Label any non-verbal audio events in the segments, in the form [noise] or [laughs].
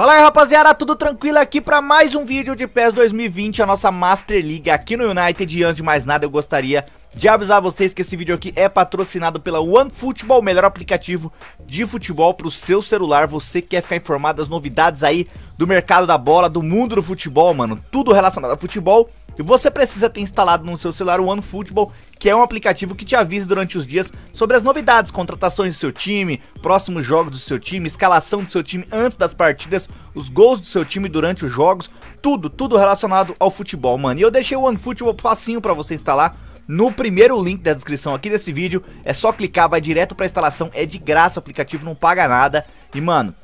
Fala aí rapaziada, tudo tranquilo aqui para mais um vídeo de PES 2020, a nossa Master League aqui no United. E antes de mais nada eu gostaria de avisar vocês que esse vídeo aqui é patrocinado pela OneFootball, o melhor aplicativo de futebol para o seu celular. Você quer ficar informado das novidades aí do mercado da bola, do mundo do futebol, mano? Tudo relacionado a futebol. E você precisa ter instalado no seu celular o OneFootball, que é um aplicativo que te avisa durante os dias sobre as novidades, contratações do seu time, próximos jogos do seu time, escalação do seu time antes das partidas, os gols do seu time durante os jogos, tudo, tudo relacionado ao futebol, mano. E eu deixei o OneFootball facinho para você instalar no primeiro link da descrição aqui desse vídeo. É só clicar, vai direto pra instalação, é de graça o aplicativo, não paga nada. E mano,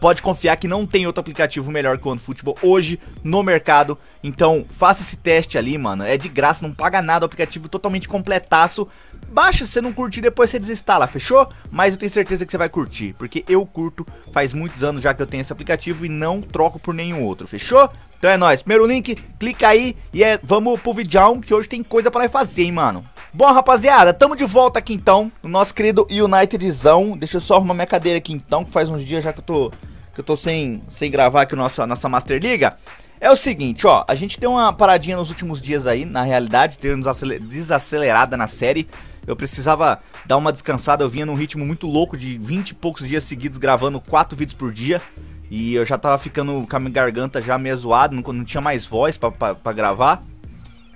pode confiar que não tem outro aplicativo melhor que o OneFootball hoje no mercado. Então, faça esse teste ali, mano. É de graça, não paga nada, o aplicativo totalmente completaço. Baixa, se você não curtir, depois você desinstala, fechou? Mas eu tenho certeza que você vai curtir, porque eu curto, faz muitos anos já que eu tenho esse aplicativo e não troco por nenhum outro, fechou? Então é nóis, primeiro link, clica aí e é, vamos pro vídeo que hoje tem coisa pra fazer, hein, mano. Bom, rapaziada, tamo de volta aqui então, no nosso querido Unitedzão. Deixa eu só arrumar minha cadeira aqui então, que faz uns dias já que eu tô que eu tô sem, sem gravar aqui nossa, nossa Master Liga, é o seguinte, ó, a gente deu uma paradinha nos últimos dias aí, na realidade, uma desacelerada na série, eu precisava dar uma descansada, eu vinha num ritmo muito louco de 20 e poucos dias seguidos gravando 4 vídeos por dia, e eu já tava ficando com a minha garganta já meio zoada, não, não tinha mais voz pra gravar,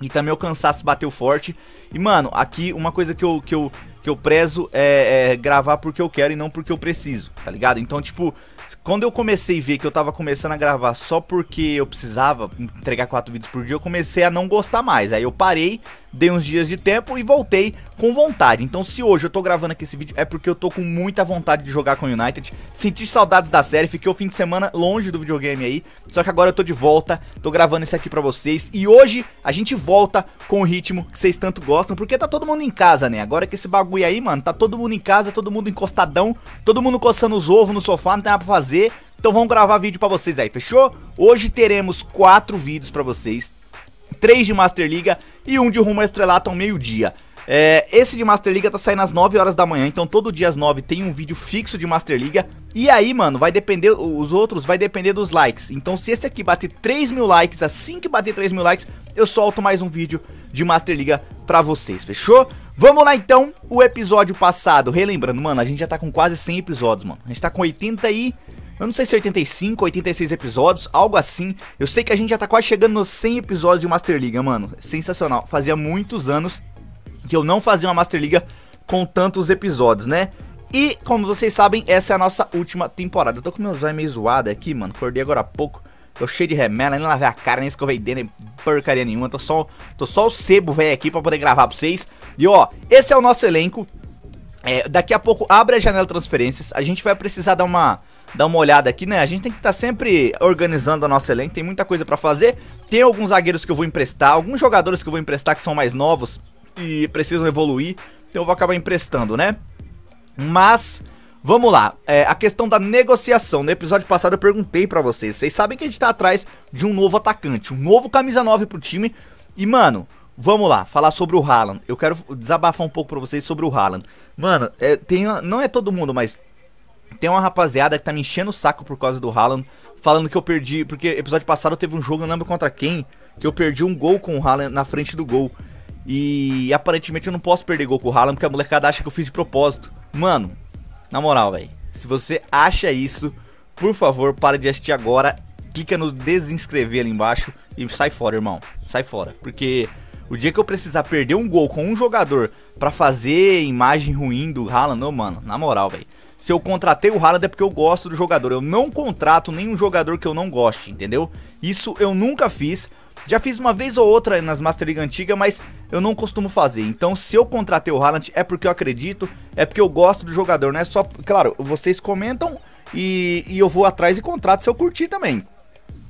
e também o cansaço bateu forte, e mano, aqui uma coisa que eu, que eu, que eu prezo é, é gravar porque eu quero e não porque eu preciso, tá ligado? Então, tipo, quando eu comecei a ver que eu tava começando a gravar só porque eu precisava entregar quatro vídeos por dia, eu comecei a não gostar mais. Aí eu parei, dei uns dias de tempo e voltei com vontade. Então se hoje eu tô gravando aqui esse vídeo é porque eu tô com muita vontade de jogar com o United. Senti saudades da série, fiquei o fim de semana longe do videogame aí. Só que agora eu tô de volta, tô gravando isso aqui pra vocês. E hoje a gente volta com o ritmo que vocês tanto gostam, porque tá todo mundo em casa, né? Agora que esse bagulho aí, mano, tá todo mundo em casa, todo mundo encostadão, todo mundo coçando os ovos no sofá, não tem nada pra fazer. Então vamos gravar vídeo pra vocês aí, fechou? Hoje teremos quatro vídeos pra vocês 3 de Master Liga e um de Rumo ao Estrelato ao meio-dia. É, esse de Master Liga tá saindo às 9 horas da manhã, então todo dia às 9 tem um vídeo fixo de Master Liga. E aí, mano, vai depender, os outros vai depender dos likes. Então se esse aqui bater 3 mil likes, assim que bater 3 mil likes, eu solto mais um vídeo de Master Liga pra vocês, fechou? Vamos lá então, o episódio passado, relembrando, mano, a gente já tá com quase 100 episódios, mano. A gente tá com 80 e... Eu não sei se é 85, 86 episódios, algo assim. Eu sei que a gente já tá quase chegando nos 100 episódios de Master Liga, mano. Sensacional. Fazia muitos anos que eu não fazia uma Master Liga com tantos episódios, né? E, como vocês sabem, essa é a nossa última temporada. Eu tô com meus olhos meio zoados aqui, mano. Acordei agora há pouco. Tô cheio de remela, nem lavei a cara, nem escovei dentro, nem porcaria nenhuma. Tô só, tô só o sebo velho aqui pra poder gravar pra vocês. E ó, esse é o nosso elenco. É, daqui a pouco abre a janela de transferências. A gente vai precisar dar uma dar uma olhada aqui, né? A gente tem que estar tá sempre organizando a nossa elenco, tem muita coisa pra fazer. Tem alguns zagueiros que eu vou emprestar, alguns jogadores que eu vou emprestar que são mais novos e precisam evoluir, então eu vou acabar emprestando, né? Mas... Vamos lá, é, a questão da negociação. No episódio passado eu perguntei pra vocês. Vocês sabem que a gente tá atrás de um novo atacante, um novo camisa 9 pro time. E, mano, vamos lá, falar sobre o Haaland. Eu quero desabafar um pouco pra vocês sobre o Haaland. Mano, é, tem, não é todo mundo, mas tem uma rapaziada que tá me enchendo o saco por causa do Haaland, falando que eu perdi, porque episódio passado teve um jogo, não lembro contra quem, que eu perdi um gol com o Haaland na frente do gol. E aparentemente eu não posso perder gol com o Haaland porque a molecada acha que eu fiz de propósito. Mano, na moral, velho, se você acha isso, por favor, para de assistir agora, clica no desinscrever ali embaixo e sai fora, irmão. Sai fora, porque o dia que eu precisar perder um gol com um jogador para fazer imagem ruim do Haaland, não, mano, na moral, velho. Se eu contratei o Haaland é porque eu gosto do jogador. Eu não contrato nenhum jogador que eu não goste, entendeu? Isso eu nunca fiz. Já fiz uma vez ou outra nas Master League antiga, mas eu não costumo fazer. Então, se eu contratei o Haaland, é porque eu acredito, é porque eu gosto do jogador, não é só... Claro, vocês comentam e, e eu vou atrás e contrato se eu curtir também.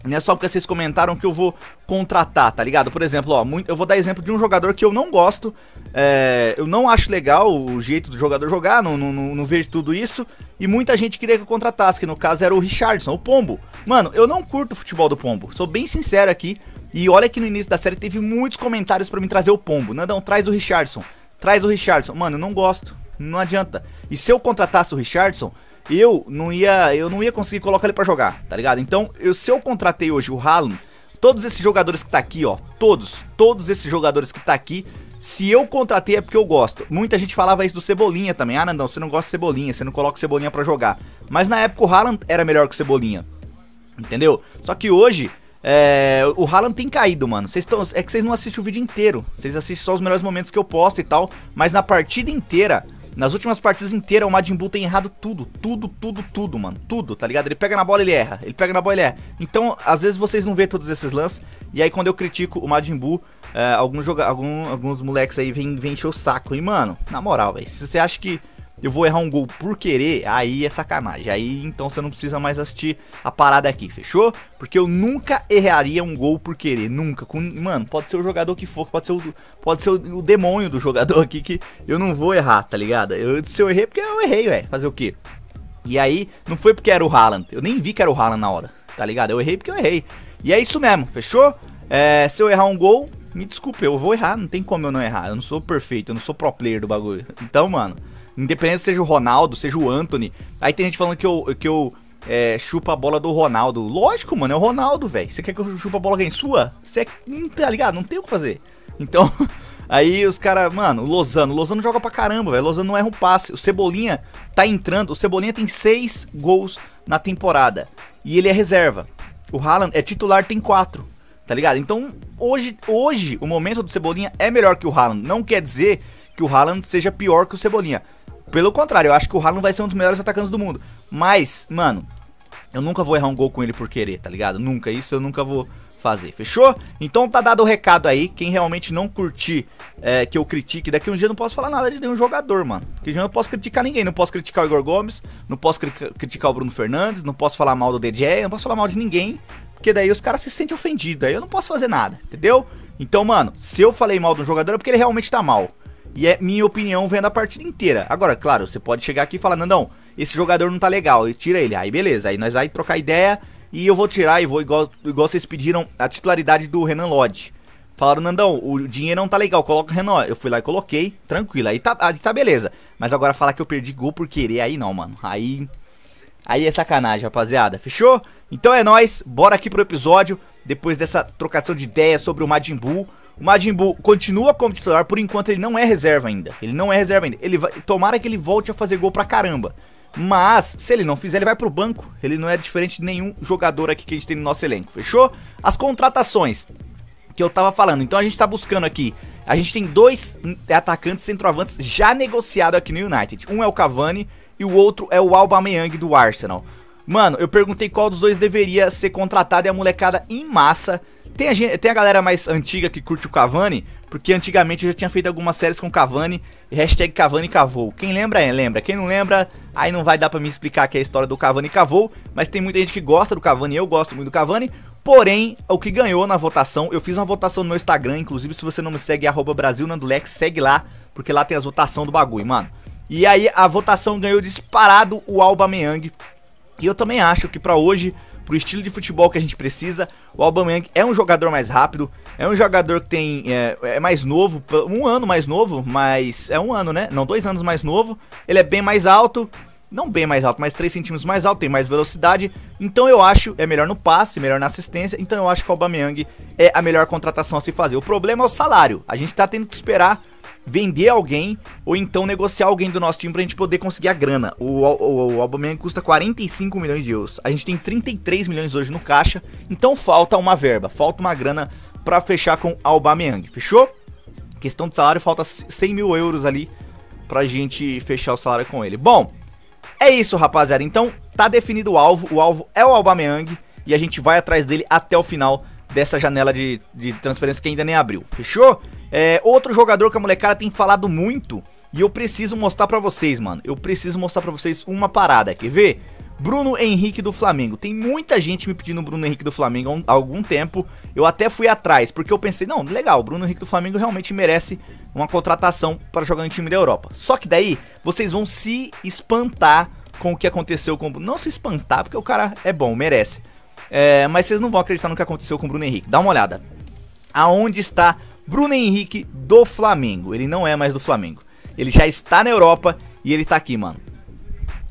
Não é só porque vocês comentaram que eu vou contratar, tá ligado? Por exemplo, ó, muito, eu vou dar exemplo de um jogador que eu não gosto, é, eu não acho legal o jeito do jogador jogar, não, não, não, vejo tudo isso, e muita gente queria que eu contratasse, que no caso era o Richardson, o Pombo. Mano, eu não curto o futebol do Pombo, sou bem sincero aqui, e olha que no início da série teve muitos comentários para mim trazer o Pombo. Nandão, traz o Richardson, traz o Richardson. Mano, eu não gosto, não adianta. E se eu contratasse o Richardson, eu não ia, eu não ia conseguir colocar ele para jogar, tá ligado? Então, eu, se eu contratei hoje o Haaland, todos esses jogadores que tá aqui, ó, todos, todos esses jogadores que tá aqui, se eu contratei é porque eu gosto. Muita gente falava isso do Cebolinha também. Ah, não, você não gosta de Cebolinha, você não coloca o Cebolinha para jogar. Mas na época o Haaland era melhor que o Cebolinha. Entendeu? Só que hoje é, o Haaland tem caído, mano. Cês tão, é que vocês não assistem o vídeo inteiro. Vocês assistem só os melhores momentos que eu posto e tal. Mas na partida inteira, nas últimas partidas inteiras, o Majin Buu tem errado tudo. Tudo, tudo, tudo, mano. Tudo, tá ligado? Ele pega na bola, ele erra. Ele pega na bola, ele erra. Então, às vezes vocês não vê todos esses lances. E aí, quando eu critico o Majin Buu, é, alguns, joga algum, alguns moleques aí vêm encher o saco. E, mano, na moral, velho. Se você acha que eu vou errar um gol por querer, aí é sacanagem. Aí então você não precisa mais assistir a parada aqui, fechou? Porque eu nunca erraria um gol por querer, nunca. Com, mano, pode ser o jogador que for, pode ser o, pode ser o, o demônio do jogador aqui que eu não vou errar, tá ligado? Eu, se eu errei, porque eu errei, velho. Fazer o quê? E aí, não foi porque era o Haaland. Eu nem vi que era o Haaland na hora, tá ligado? Eu errei porque eu errei. E é isso mesmo, fechou? É, se eu errar um gol, me desculpe, eu vou errar, não tem como eu não errar. Eu não sou perfeito, eu não sou pro player do bagulho. Então, mano. Independente seja o Ronaldo, seja o Anthony. Aí tem gente falando que eu, que eu é, chupa a bola do Ronaldo. Lógico, mano, é o Ronaldo, velho. Você quer que eu chupa a bola quem? Sua? Você é. Não tá ligado? Não tem o que fazer. Então, [laughs] aí os caras, mano, o Lozano. O Lozano joga pra caramba, velho. Lozano não erra um passe. O Cebolinha tá entrando. O Cebolinha tem seis gols na temporada. E ele é reserva. O Haaland é titular, tem quatro. Tá ligado? Então, hoje, hoje, o momento do Cebolinha é melhor que o Haaland. Não quer dizer que o Haaland seja pior que o Cebolinha. Pelo contrário, eu acho que o Haaland vai ser um dos melhores atacantes do mundo. Mas, mano, eu nunca vou errar um gol com ele por querer, tá ligado? Nunca, isso eu nunca vou fazer, fechou? Então tá dado o recado aí, quem realmente não curtir é, que eu critique, daqui um dia eu não posso falar nada de nenhum jogador, mano. Que dia eu não posso criticar ninguém, não posso criticar o Igor Gomes, não posso cri criticar o Bruno Fernandes, não posso falar mal do DJ, não posso falar mal de ninguém, porque daí os caras se sentem ofendidos, aí eu não posso fazer nada, entendeu? Então, mano, se eu falei mal do jogador é porque ele realmente tá mal. E é minha opinião vendo a partida inteira. Agora, claro, você pode chegar aqui e falar, não, esse jogador não tá legal, e tira ele. Aí beleza, aí nós vai trocar ideia e eu vou tirar e vou, igual, igual vocês pediram, a titularidade do Renan Lodge. Falaram, Nandão, o dinheiro não tá legal, coloca o Renan. Eu fui lá e coloquei, tranquilo, aí tá, aí tá beleza. Mas agora falar que eu perdi gol por querer, aí não, mano. Aí. Aí é sacanagem, rapaziada. Fechou? Então é nóis, bora aqui pro episódio. Depois dessa trocação de ideias sobre o Majin Buu. O Majin Buu continua como titular, por enquanto ele não é reserva ainda. Ele não é reserva ainda. Ele vai, tomara que ele volte a fazer gol pra caramba. Mas, se ele não fizer, ele vai pro banco. Ele não é diferente de nenhum jogador aqui que a gente tem no nosso elenco, fechou? As contratações que eu tava falando. Então a gente tá buscando aqui. A gente tem dois atacantes centroavantes já negociados aqui no United. Um é o Cavani e o outro é o Aubameyang do Arsenal. Mano, eu perguntei qual dos dois deveria ser contratado e a molecada em massa tem a, gente, tem a galera mais antiga que curte o Cavani, porque antigamente eu já tinha feito algumas séries com Cavani, hashtag Cavani cavou. Quem lembra é, lembra. Quem não lembra, aí não vai dar pra me explicar que é a história do Cavani cavou, mas tem muita gente que gosta do Cavani, eu gosto muito do Cavani, porém, o que ganhou na votação, eu fiz uma votação no meu Instagram, inclusive se você não me segue, arroba BrasilNandulex, segue lá, porque lá tem as votações do bagulho, mano. E aí a votação ganhou disparado o Alba Meyang, e eu também acho que pra hoje pro estilo de futebol que a gente precisa. O Aubameyang é um jogador mais rápido, é um jogador que tem é, é, mais novo, um ano mais novo, mas é um ano, né? Não, dois anos mais novo. Ele é bem mais alto, não bem mais alto, mas 3 centímetros mais alto, tem mais velocidade. Então eu acho é melhor no passe, melhor na assistência. Então eu acho que o Aubameyang é a melhor contratação a se fazer. O problema é o salário. A gente tá tendo que esperar vender alguém ou então negociar alguém do nosso time pra gente poder conseguir a grana. O, o, o Aubameyang custa 45 milhões de euros. A gente tem 33 milhões hoje no caixa, então falta uma verba, falta uma grana para fechar com Aubameyang, fechou? Questão de salário, falta 100 mil euros ali pra gente fechar o salário com ele. Bom, é isso, rapaziada. Então, tá definido o alvo. O alvo é o Aubameyang e a gente vai atrás dele até o final dessa janela de, de transferência que ainda nem abriu. Fechou? É, outro jogador que a molecada tem falado muito e eu preciso mostrar pra vocês, mano. Eu preciso mostrar pra vocês uma parada, quer ver? Bruno Henrique do Flamengo. Tem muita gente me pedindo Bruno Henrique do Flamengo há algum tempo. Eu até fui atrás, porque eu pensei, não, legal, Bruno Henrique do Flamengo realmente merece uma contratação para jogar no time da Europa. Só que daí vocês vão se espantar com o que aconteceu com o Bruno. Não se espantar, porque o cara é bom, merece. É, mas vocês não vão acreditar no que aconteceu com o Bruno Henrique. Dá uma olhada. Aonde está Bruno Henrique do Flamengo. Ele não é mais do Flamengo. Ele já está na Europa e ele tá aqui, mano.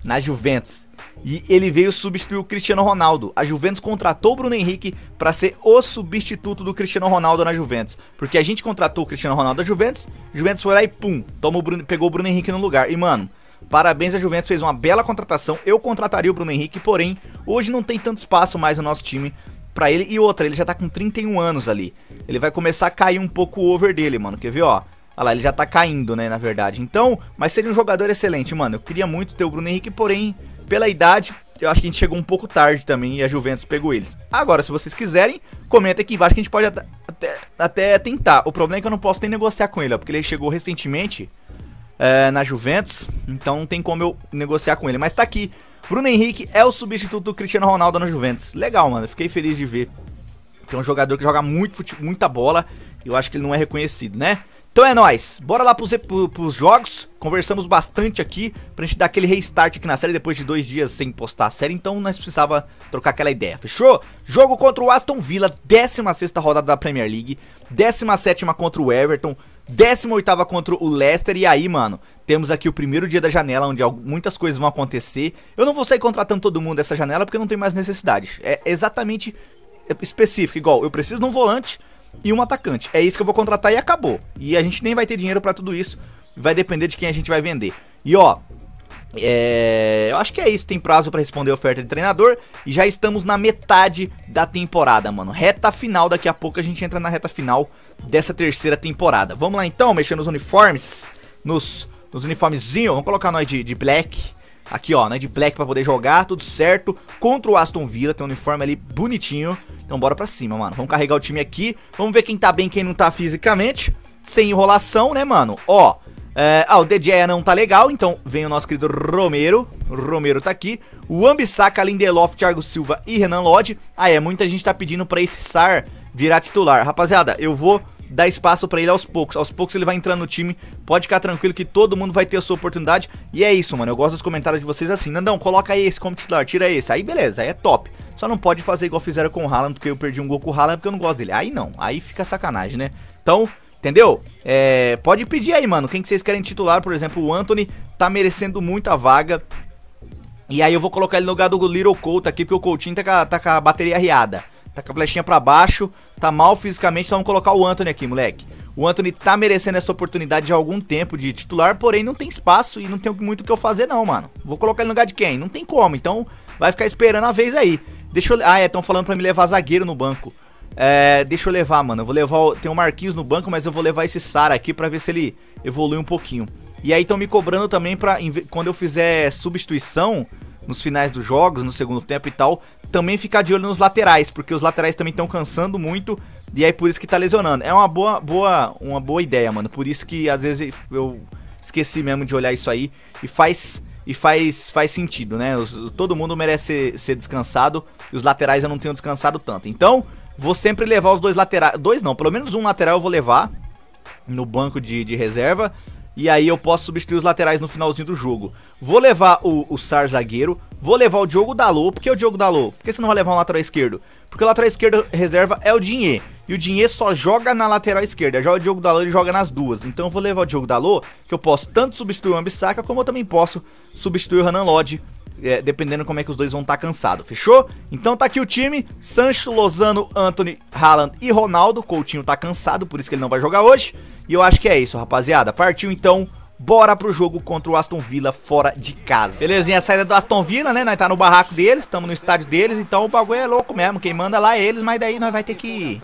na Juventus. E ele veio substituir o Cristiano Ronaldo. A Juventus contratou o Bruno Henrique para ser o substituto do Cristiano Ronaldo na Juventus. Porque a gente contratou o Cristiano Ronaldo da Juventus, Juventus foi lá e pum, toma o Bruno, pegou o Bruno Henrique no lugar. E mano, parabéns a Juventus, fez uma bela contratação. Eu contrataria o Bruno Henrique, porém, hoje não tem tanto espaço mais no nosso time pra ele. E outra, ele já tá com 31 anos ali. Ele vai começar a cair um pouco o over dele, mano. Quer ver, ó? Olha lá, ele já tá caindo, né, na verdade. Então, mas seria um jogador excelente, mano. Eu queria muito ter o Bruno Henrique, porém, pela idade, eu acho que a gente chegou um pouco tarde também e a Juventus pegou eles. Agora, se vocês quiserem, comenta aqui embaixo que a gente pode até, até, tentar. O problema é que eu não posso nem negociar com ele, ó, porque ele chegou recentemente é, na Juventus, então não tem como eu negociar com ele. Mas tá aqui, Bruno Henrique é o substituto do Cristiano Ronaldo na Juventus. Legal, mano, fiquei feliz de ver. Que é um jogador que joga muito, muita bola eu acho que ele não é reconhecido, né? Então é nóis, bora lá pros, pros jogos, conversamos bastante aqui pra gente dar aquele restart aqui na série depois de dois dias sem postar a série, então nós precisava trocar aquela ideia, fechou? Jogo contra o Aston Villa, 16ª rodada da Premier League, 17ª contra o Everton, 18ª contra o Leicester e aí, mano, temos aqui o primeiro dia da janela onde muitas coisas vão acontecer. Eu não vou sair contratando todo mundo dessa janela porque não tem mais necessidade, é exatamente específico, igual eu preciso de um volante e um atacante. É isso que eu vou contratar e acabou. E a gente nem vai ter dinheiro para tudo isso. Vai depender de quem a gente vai vender. E ó, é, eu acho que é isso, tem prazo para responder a oferta de treinador e já estamos na metade da temporada, mano. Reta final, daqui a pouco a gente entra na reta final dessa terceira temporada. Vamos lá então, mexendo nos uniformes, nos, nos uniformezinhos, vamos colocar nós de, de black. Aqui ó, né, de black para poder jogar, tudo certo. Contra o Aston Villa, tem um uniforme ali bonitinho. Então bora pra cima, mano. Vamos carregar o time aqui. Vamos ver quem tá bem quem não tá fisicamente. Sem enrolação, né, mano? Ó, é, ah, o DJ não tá legal, então vem o nosso querido Romero. Romero tá aqui. O Ambissaca, Lindelof, Thiago Silva e Renan Lodge. Ah, é, muita gente tá pedindo pra esse SAR virar titular. Rapaziada, eu vou dar espaço pra ele aos poucos. Aos poucos ele vai entrando no time. Pode ficar tranquilo que todo mundo vai ter a sua oportunidade. E é isso, mano. Eu gosto dos comentários de vocês assim. Nandão, coloca esse como titular, tira esse. Aí beleza, aí é top. Só não pode fazer igual fizeram com o Haaland, porque eu perdi um gol com o Haaland porque eu não gosto dele. Aí não, aí fica sacanagem, né? Então, entendeu? É, pode pedir aí, mano. Quem que vocês querem titular, por exemplo, o Anthony tá merecendo muita vaga. E aí eu vou colocar ele no lugar do Little Couto aqui, porque o Coutinho tá com a, tá com a bateria riada. Tá com a flechinha pra baixo, tá mal fisicamente, então vamos colocar o Anthony aqui, moleque. O Anthony tá merecendo essa oportunidade de algum tempo de titular, porém não tem espaço e não tem muito o que eu fazer não, mano. Vou colocar ele no lugar de quem? Não tem como, então vai ficar esperando a vez aí. Deixa eu... Ah, é, estão falando pra me levar zagueiro no banco. É, deixa eu levar, mano. Eu vou levar... Tem o Marquinhos no banco, mas eu vou levar esse Sara aqui pra ver se ele evolui um pouquinho. E aí estão me cobrando também pra... Quando eu fizer substituição nos finais dos jogos, no segundo tempo e tal, também ficar de olho nos laterais, porque os laterais também estão cansando muito e aí por isso que tá lesionando. É uma boa, boa, uma boa ideia, mano. Por isso que às vezes eu esqueci mesmo de olhar isso aí e faz e faz faz sentido, né? Todo mundo merece ser, ser, descansado e os laterais eu não tenho descansado tanto. Então, vou sempre levar os dois laterais, dois não, pelo menos um lateral eu vou levar no banco de, de reserva e aí eu posso substituir os laterais no finalzinho do jogo. Vou levar o, o Sar zagueiro, vou levar o Diogo Dalot. Por que o Diogo Dalot? Por que você não vai levar um lateral esquerdo? Porque o lateral esquerdo reserva é o Dinhe. E o Dinhe só joga na lateral esquerda. Já o Diogo Dalot ele joga nas duas. Então eu vou levar o Diogo Dalot, que eu posso tanto substituir o Ambissaca, como eu também posso substituir o Hanan Lodge. É, dependendo como é que os dois vão estar tá cansados, fechou? Então tá aqui o time, Sancho, Lozano, Anthony, Haaland e Ronaldo, Coutinho tá cansado, por isso que ele não vai jogar hoje. E eu acho que é isso, rapaziada. Partiu então bora pro jogo contra o Aston Villa fora de casa. Belezinha, a saída do Aston Villa, né? Nós tá no barraco deles, estamos no estádio deles, então o bagulho é louco mesmo. Quem manda lá é eles, mas daí nós vai ter que.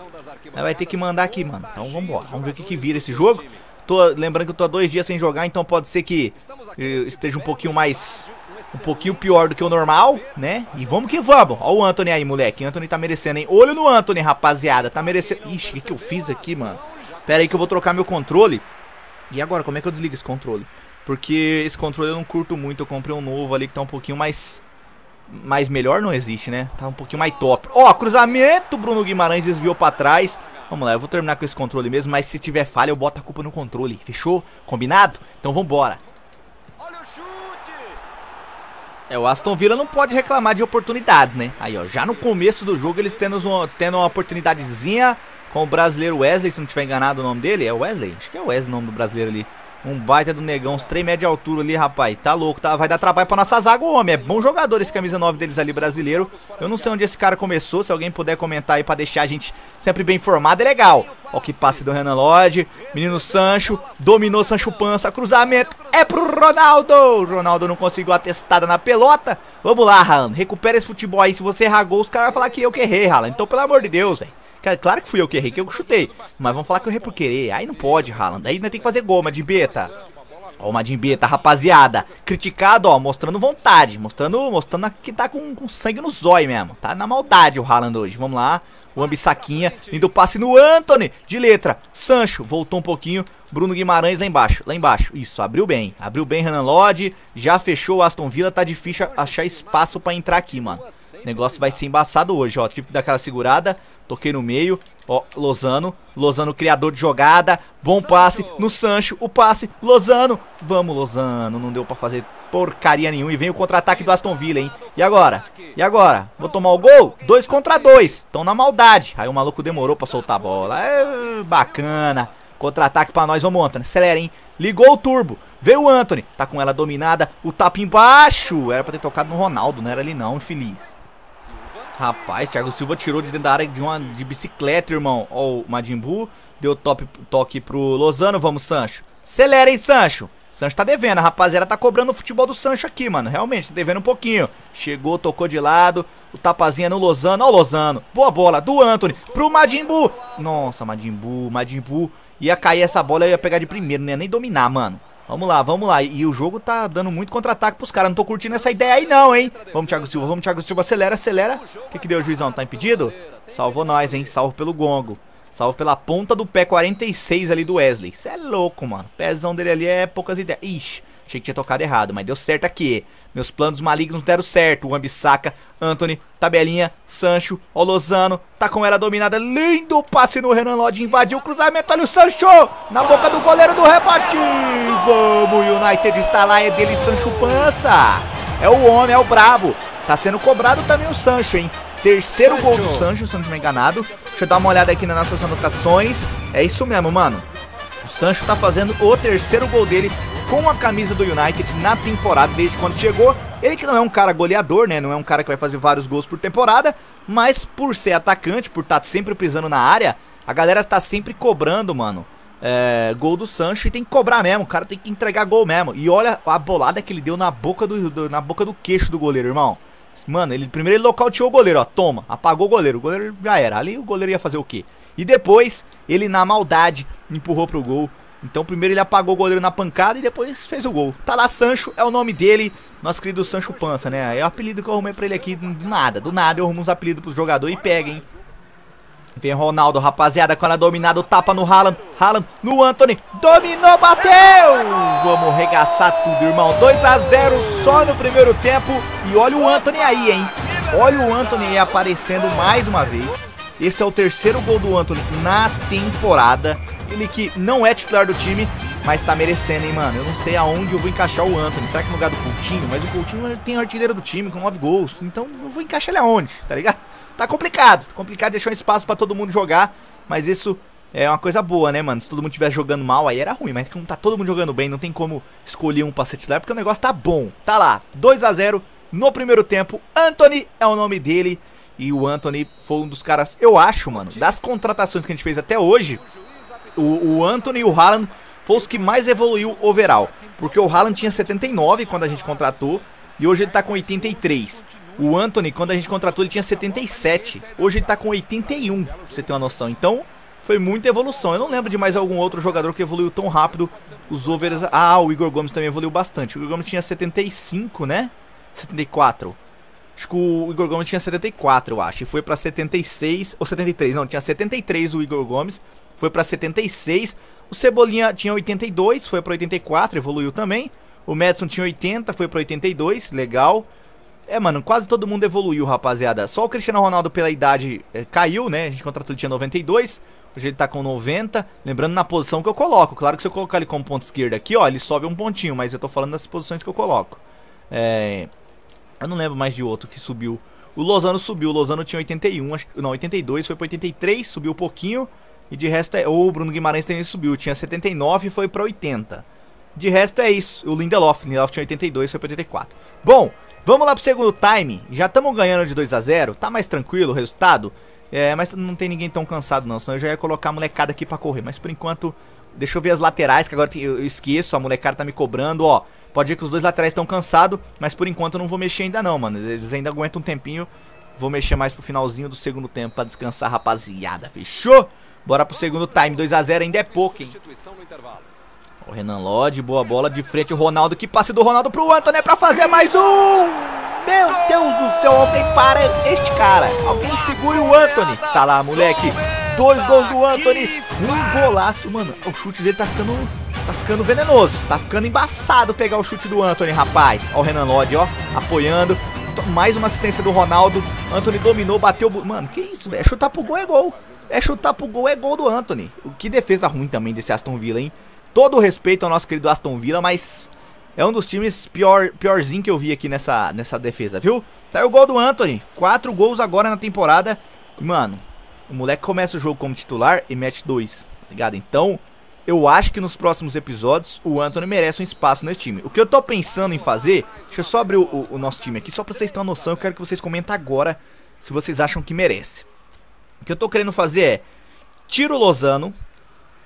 Nós vai ter que mandar aqui, mano. Então vambora. Vamos ver o que, que vira esse jogo. Tô, lembrando que eu tô há dois dias sem jogar, então pode ser que esteja um pouquinho mais. Um pouquinho pior do que o normal, né? E vamos que vamos. Ó o Anthony aí, moleque. Anthony tá merecendo, hein? Olho no Anthony, rapaziada. Tá merecendo. Ixi, o que, que eu fiz aqui, mano? Pera aí que eu vou trocar meu controle. E agora, como é que eu desligo esse controle? Porque esse controle eu não curto muito, eu comprei um novo ali que tá um pouquinho mais... Mais melhor não existe, né? Tá um pouquinho mais top. Ó, cruzamento, Bruno Guimarães desviou pra trás. Vamos lá, eu vou terminar com esse controle mesmo, mas se tiver falha eu boto a culpa no controle, fechou? Combinado? Então vambora. É, o Aston Villa não pode reclamar de oportunidades, né? Aí, ó, já no começo do jogo eles tendo, tendo uma oportunidadezinha com o brasileiro Wesley, se não tiver enganado o nome dele. É Wesley? Acho que é Wesley o nome do brasileiro ali. Um baita do negão, uns 3 metros de altura ali, rapaz. Tá louco, tá? Vai dar trabalho pra nossa zaga, o homem. É bom jogador esse camisa 9 deles ali, brasileiro. Eu não sei onde esse cara começou. Se alguém puder comentar aí pra deixar a gente sempre bem informado, é legal. Ó que passe do Renan Lodge. Menino Sancho. Dominou Sancho Pança. Cruzamento. É pro Ronaldo. Ronaldo não conseguiu a testada na pelota. Vamos lá, Haaland. Recupera esse futebol aí. Se você errar gol, os caras vão falar que eu que errei, Haaland. Então, pelo amor de Deus, velho. Claro que fui eu que errei, que eu chutei. Mas vamos falar que eu errei por querer. Aí não pode, Haaland. Aí ainda tem que fazer gol, Madimbeta. Ó, o Madimbeta, rapaziada. Criticado, ó, mostrando vontade. Mostrando, mostrando que tá com, com sangue no zóio mesmo. Tá na maldade o Haaland hoje. Vamos lá. O Ambissaquinha, indo passe no Anthony, de letra, Sancho, voltou um pouquinho, Bruno Guimarães lá embaixo, lá embaixo, isso, abriu bem, abriu bem Renan Lodge, já fechou o Aston Villa, tá difícil achar espaço pra entrar aqui, mano. O negócio vai ser embaçado hoje, ó. Tive que dar aquela segurada. Toquei no meio. Ó, Lozano. Lozano, criador de jogada. Bom passe no Sancho. O passe. Lozano. Vamos, Lozano. Não deu pra fazer porcaria nenhuma. E vem o contra-ataque do Aston Villa, hein? E agora? E agora? Vou tomar o gol? Dois contra dois. Estão na maldade. Aí o maluco demorou pra soltar a bola. É bacana. Contra-ataque pra nós, vamos, Anthony. Acelera, hein? Ligou o turbo. Veio o Anthony. Tá com ela dominada. O tapa embaixo. Era pra ter tocado no Ronaldo. Não era ali não, infeliz. Rapaz, Thiago Silva tirou de dentro da área de uma de bicicleta, irmão. Ó, o Majimbu deu top, toque pro Lozano. Vamos, Sancho. Acelera, hein, Sancho. Sancho tá devendo, a rapaziada tá cobrando o futebol do Sancho aqui, mano. Realmente, tá devendo um pouquinho. Chegou, tocou de lado. O tapazinha no Lozano. Ó o Lozano. Boa bola do Anthony pro Madimbu. Nossa, Madimbu, Madimbu. Ia cair essa bola, eu ia pegar de primeiro, não ia nem dominar, mano. Vamos lá, vamos lá. E, o jogo tá dando muito contra-ataque pros caras. Não tô curtindo essa ideia aí não, hein? Vamos, Thiago Silva. Vamos, Thiago Silva. Acelera, acelera. O que que deu, juizão? Tá impedido? Salvou nós, hein? Salvo pelo gongo. Salvo pela ponta do pé 46 ali do Wesley. Cê é louco, mano. O pezão dele ali é poucas ideias. Ixi. Achei que tinha tocado errado, mas deu certo aqui. Meus planos malignos deram certo. O Ambissaca, Anthony, tabelinha, Sancho, ó Lozano. Tá com ela dominada. Lindo passe no Renan Lodge. Invadiu o cruzamento. Olha o Sancho. Na boca do goleiro do rebate. Vamos, United. Tá lá, é dele, Sancho Pança. É o homem, é o brabo. Tá sendo cobrado também o Sancho, hein? Terceiro gol do Sancho, se não estiver enganado. Deixa eu dar uma olhada aqui nas nossas anotações. É isso mesmo, mano. O Sancho tá fazendo o terceiro gol dele com a camisa do United na temporada desde quando chegou. Ele que não é um cara goleador, né? Não é um cara que vai fazer vários gols por temporada, mas por ser atacante, por estar tá sempre pisando na área, a galera tá sempre cobrando, mano. É, gol do Sancho e tem que cobrar mesmo, o cara tem que entregar gol mesmo. E olha a bolada que ele deu na boca do, do na boca do queixo do goleiro, irmão. Mano, ele primeiro ele nocauteou o goleiro, ó, toma, apagou o goleiro. O goleiro já era. Ali o goleiro ia fazer o quê? E depois, ele na maldade empurrou pro gol. Então primeiro ele apagou o goleiro na pancada e depois fez o gol. Tá lá Sancho, é o nome dele, nosso querido Sancho Pança, né? É o apelido que eu arrumei pra ele aqui do nada. Do nada eu arrumo uns apelidos pros jogadores e pega, hein? Vem Ronaldo, rapaziada, com ela dominada, tapa no Haaland, Haaland no Anthony, dominou, bateu! Vamos regaçar tudo, irmão, 2 a 0 só no primeiro tempo, e olha o Anthony aí, hein? Olha o Anthony aí aparecendo mais uma vez, esse é o terceiro gol do Anthony na temporada, ele que não é titular do time, mas tá merecendo, hein, mano. Eu não sei aonde eu vou encaixar o Anthony. Será que no lugar do Coutinho? Mas o Coutinho tem artilheiro do time com 9 gols. Então eu vou encaixar ele aonde, tá ligado? Tá complicado. Complicado deixar um espaço pra todo mundo jogar. Mas isso é uma coisa boa, né, mano? Se todo mundo estivesse jogando mal, aí era ruim. Mas como tá todo mundo jogando bem, não tem como escolher um pra ser titular, porque o negócio tá bom. Tá lá, 2 a 0 no primeiro tempo. Anthony é o nome dele. E o Anthony foi um dos caras, eu acho, mano, das contratações que a gente fez até hoje, o, o Anthony e o Haaland foram os que mais evoluiu overall. Porque o Haaland tinha 79 quando a gente contratou e hoje ele tá com 83. O Anthony, quando a gente contratou, ele tinha 77. Hoje ele tá com 81, pra você ter uma noção. Então, foi muita evolução. Eu não lembro de mais algum outro jogador que evoluiu tão rápido os overs. Ah, o Igor Gomes também evoluiu bastante. O Igor Gomes tinha 75, né? 74. Acho que o Igor Gomes tinha 74, eu acho. E foi pra 76, ou 73, não, tinha 73 o Igor Gomes. Foi pra 76. O Cebolinha tinha 82, foi pra 84, evoluiu também. O Madison tinha 80, foi pra 82, legal. É, mano, quase todo mundo evoluiu, rapaziada. Só o Cristiano Ronaldo pela idade é, caiu, né? A gente contratou ele tinha 92. Hoje ele tá com 90. Lembrando na posição que eu coloco. Claro que se eu colocar ele como ponto esquerdo aqui, ó, ele sobe um pontinho. Mas eu tô falando das posições que eu coloco. É... Eu não lembro mais de outro que subiu. O Lozano subiu. O Lozano tinha 81, acho, não, 82, foi pra 83, subiu um pouquinho. E de resto é. Ou o Bruno Guimarães também subiu. Tinha 79 e foi pra 80. De resto é isso. O Lindelof, Lindelof tinha 82, foi pra 84. Bom, vamos lá pro segundo time. Já estamos ganhando de 2 a 0 Tá mais tranquilo o resultado. É, mas não tem ninguém tão cansado não, senão eu já ia colocar a molecada aqui pra correr. Mas por enquanto, deixa eu ver as laterais, que agora eu esqueço, a molecada tá me cobrando, ó. Pode ver que os dois laterais estão cansados, mas por enquanto eu não vou mexer ainda não, mano. Eles ainda aguentam um tempinho. Vou mexer mais pro finalzinho do segundo tempo pra descansar, rapaziada. Fechou? Bora pro segundo time. 2x0 ainda é pouco, hein? O Renan Lodge, boa bola de frente. O Ronaldo, que passe do Ronaldo pro Antônio pra fazer mais um! Meu Deus do céu, alguém para este cara. Alguém segure o Anthony. Tá lá, moleque. Dois gols do Anthony. Um golaço, mano. O chute dele tá ficando Tá ficando venenoso, tá ficando embaçado pegar o chute do Anthony, rapaz. Ó o Renan Lodge, ó, apoiando. Mais uma assistência do Ronaldo. Anthony dominou, bateu. Mano, que isso, velho? É chutar pro gol é gol. É chutar pro gol é gol do Anthony. O que defesa ruim também desse Aston Villa, hein? Todo o respeito ao nosso querido Aston Villa, mas é um dos times pior, piorzinho que eu vi aqui nessa, nessa defesa, viu? Tá aí o gol do Anthony. Quatro gols agora na temporada. Mano, o moleque começa o jogo como titular e mete dois, tá ligado? Então, eu acho que nos próximos episódios o Anthony merece um espaço nesse time. O que eu tô pensando em fazer, deixa eu só abrir o, o, o nosso time aqui, só pra vocês terem uma noção, eu quero que vocês comentem agora se vocês acham que merece. O que eu tô querendo fazer é, tiro o Lozano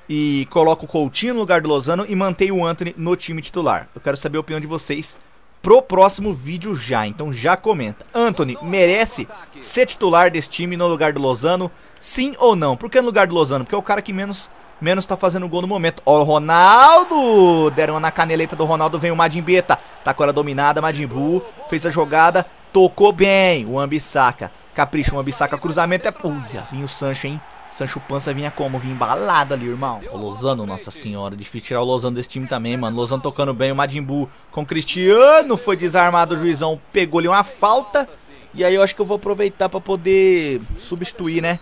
e coloco o Coutinho no lugar do Lozano e mantenho o Anthony no time titular. Eu quero saber a opinião de vocês pro próximo vídeo já, então já comenta. Anthony merece ser titular desse time no lugar do Lozano, sim ou não? Por que no lugar do Lozano? Porque é o cara que menos Menos tá fazendo gol no momento. Ó, o Ronaldo! Deram na caneleta do Ronaldo, vem o Madimbeta. Tá com ela dominada, Madimbu. Fez a jogada, tocou bem. O Ambissaca. Capricha, o Ambissaca, cruzamento é... Uia, vinha o Sancho, hein? Sancho Pança vinha como? Vinha embalado ali, irmão. O Lozano, nossa senhora. Difícil tirar o Lozano desse time também, mano. Lozano tocando bem. O Madimbu com o Cristiano. Foi desarmado. O juizão pegou-lhe uma falta. E aí eu acho que eu vou aproveitar pra poder substituir, né?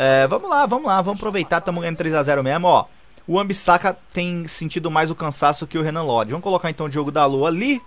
É, vamos lá, vamos lá, vamos aproveitar, estamos ganhando 3x0 mesmo, ó. O Ambissaca tem sentido mais o cansaço que o Renan Lodge. Vamos colocar então o Diogo da Lua ali.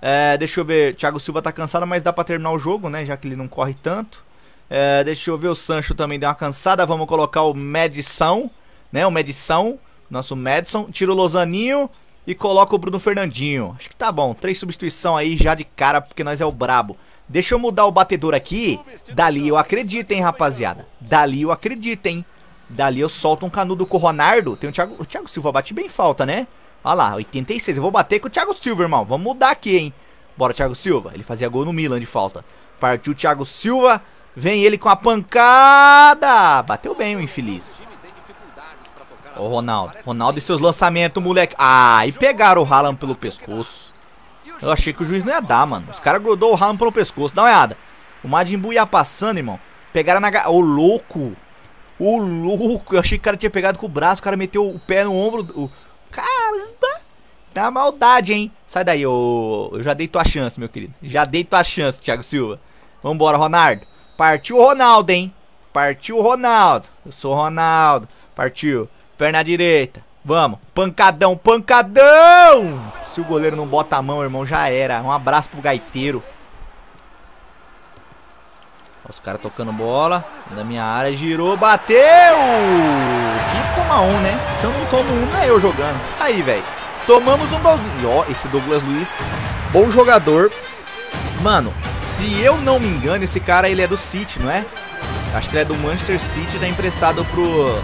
É, deixa eu ver, Thiago Silva tá cansado, mas dá pra terminar o jogo, né? Já que ele não corre tanto. É, deixa eu ver, o Sancho também deu uma cansada. Vamos colocar o Medição, né? O Medição, nosso Madison. Tira o Lozaninho e coloca o Bruno Fernandinho. Acho que tá bom. Três substituições aí já de cara, porque nós é o brabo. Deixa eu mudar o batedor aqui. Dali eu acredito, hein, rapaziada. Dali eu acredito, hein. Dali eu solto um canudo com o Ronaldo. Tem o Thiago, o Thiago Silva bate bem falta, né? Olha lá, 86. Eu vou bater com o Thiago Silva, irmão. Vamos mudar aqui, hein. Bora, Thiago Silva. Ele fazia gol no Milan de falta. Partiu o Thiago Silva. Vem ele com a pancada. Bateu bem o infeliz. Ô, Ronaldo. Ronaldo e seus lançamentos, moleque. Ah, e pegaram o Haaland pelo pescoço. Eu achei que o juiz não ia dar, mano. Os caras grudou o Haaland pelo pescoço. Dá uma olhada. O Majin Buu ia passando, irmão. Pegaram na... Ô, louco. Ô, louco. Eu achei que o cara tinha pegado com o braço. O cara meteu o pé no ombro. O... Caramba. Tá maldade, hein. Sai daí, ô. Eu já dei tua chance, meu querido. Já dei tua chance, Thiago Silva. Vambora, Ronaldo. Partiu o Ronaldo, hein. Partiu o Ronaldo. Eu sou o Ronaldo. Partiu. Perna direita. Vamos. Pancadão, pancadão! Se o goleiro não bota a mão, irmão, já era. Um abraço pro gaiteiro. Os caras tocando bola. Da minha área, girou, bateu! Que toma um, né? Se eu não tomo um, não é eu jogando. Aí, velho. Tomamos um golzinho. Ó, esse Douglas Luiz, bom jogador. Mano, se eu não me engano, esse cara, ele é do City, não é? Acho que ele é do Manchester City, tá emprestado pro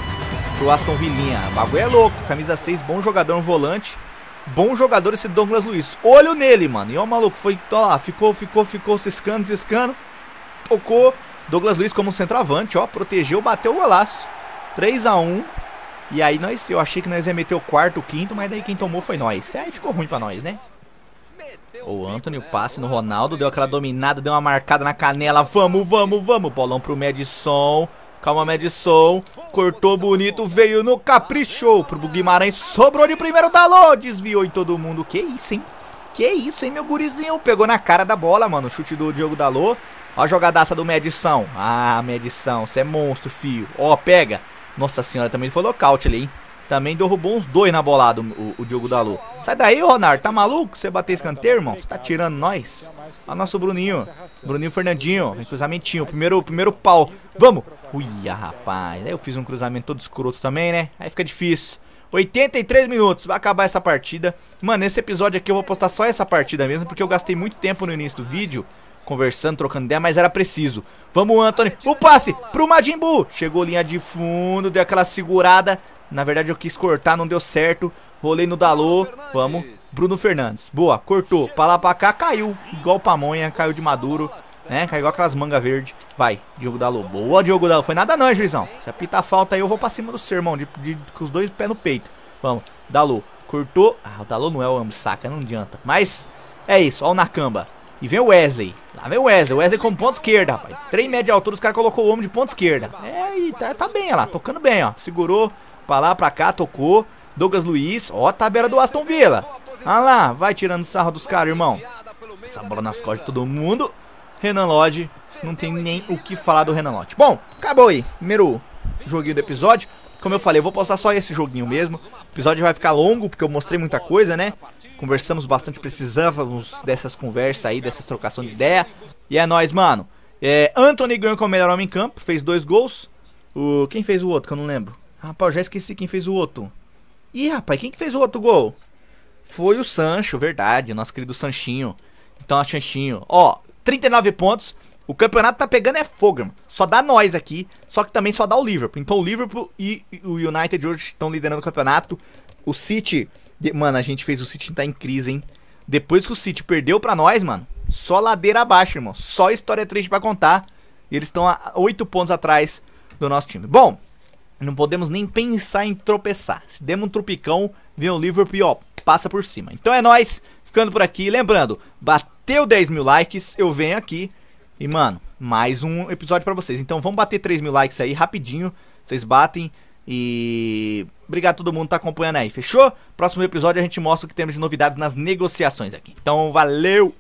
pro Aston Villinha. O bagulho é louco. Camisa 6, bom jogador, um volante. Bom jogador esse Douglas Luiz. Olho nele, mano. E ó, maluco, foi, ó lá, ficou, ficou, ficou ciscando, ciscando. Tocou. Douglas Luiz como centroavante, ó, protegeu, bateu o golaço. 3 a 1 E aí nós, eu achei que nós ia meter o quarto, o quinto, mas daí quem tomou foi nós. Aí ficou ruim pra nós, né? O Anthony, o passe no Ronaldo, deu aquela dominada, deu uma marcada na canela. Vamos, vamos, vamos. Bolão pro Madison. Calma, Madison. Cortou bonito, veio no caprichou pro Guimarães. Sobrou de primeiro Dalô. Desviou em todo mundo. Que isso, hein? Que isso, hein, meu gurizinho? Pegou na cara da bola, mano. Chute do Diogo Dalô. Ó a jogadaça do Medição. Ah, Medição. Você é monstro, fio. Ó, pega. Nossa senhora, também foi lockout ali, hein? Também derrubou uns dois na bolada o, o Diogo Dalu. Sai daí, Ronaldo. Tá maluco? Você bater escanteio, irmão? Você tá tirando nós? Olha nosso Bruninho. Bruninho Fernandinho. Cruzamentinho. Primeiro, primeiro pau. Vamos. Uia, rapaz. Aí eu fiz um cruzamento todo escroto também, né? Aí fica difícil. 83 minutos, vai acabar essa partida. Mano, nesse episódio aqui eu vou postar só essa partida mesmo, porque eu gastei muito tempo no início do vídeo conversando, trocando ideia, mas era preciso. Vamos, Anthony. O passe pro Majin Buu. Chegou linha de fundo, deu aquela segurada. Na verdade eu quis cortar, não deu certo. Rolei no Dalô. Vamos. Bruno Fernandes. Boa, cortou. Pra lá pra cá, caiu. Igual pamonha, caiu de maduro. Né? Caiu igual aquelas mangas verdes. Vai, Diogo Dalô. Boa, Diogo Dalô. Foi nada não, juizão. Se apitar falta aí, eu vou pra cima do seu, irmão. De, de, com os dois pés no peito. Vamos, Dalô. Cortou. Ah, o Dalô não é o Ambissaca, não adianta. Mas é isso, ó o Nakamba. E vem o Wesley. Lá vem o Wesley. O Wesley como ponto esquerda, rapaz. 3 metros de altura, os caras colocou o homem de ponto esquerda. É, e tá, tá bem, olha lá. Tocando bem, ó. Segurou pra lá, pra cá, tocou. Douglas Luiz. Ó a tabela do Aston Villa. Olha lá. Vai tirando sarro dos caras, irmão. Essa bola nas costas de todo mundo. Renan Lodge. Não tem nem o que falar do Renan Lodge. Bom, acabou aí. Primeiro joguinho do episódio. Como eu falei, eu vou postar só esse joguinho mesmo. O episódio vai ficar longo, porque eu mostrei muita coisa, né? Conversamos bastante, precisávamos dessas conversas aí, dessas trocação de ideia. E é nóis, mano. É, Anthony ganhou como melhor homem em campo, fez dois gols. O, quem fez o outro, que eu não lembro? Rapaz, eu já esqueci quem fez o outro. Ih, rapaz, quem que fez o outro gol? Foi o Sancho, verdade, nosso querido Sanchinho. Então, Sanchinho. Ó, 39 pontos. O campeonato tá pegando é fogo, mano. Só dá nós aqui, só que também só dá o Liverpool. Então o Liverpool e o United hoje estão liderando o campeonato. O City Mano, a gente fez o City tá em crise, hein? Depois que o City perdeu pra nós, mano, só ladeira abaixo, irmão. Só história triste pra contar. E eles estão a 8 pontos atrás do nosso time. Bom, não podemos nem pensar em tropeçar. Se demos um tropicão, vem o Liverpool e ó, passa por cima. Então é nóis, ficando por aqui. Lembrando, bateu 10 mil likes, eu venho aqui. E, mano, mais um episódio pra vocês. Então vamos bater 3 mil likes aí rapidinho. Vocês batem. E obrigado a todo mundo que tá acompanhando aí, fechou? Próximo episódio a gente mostra o que temos de novidades nas negociações aqui. Então, valeu!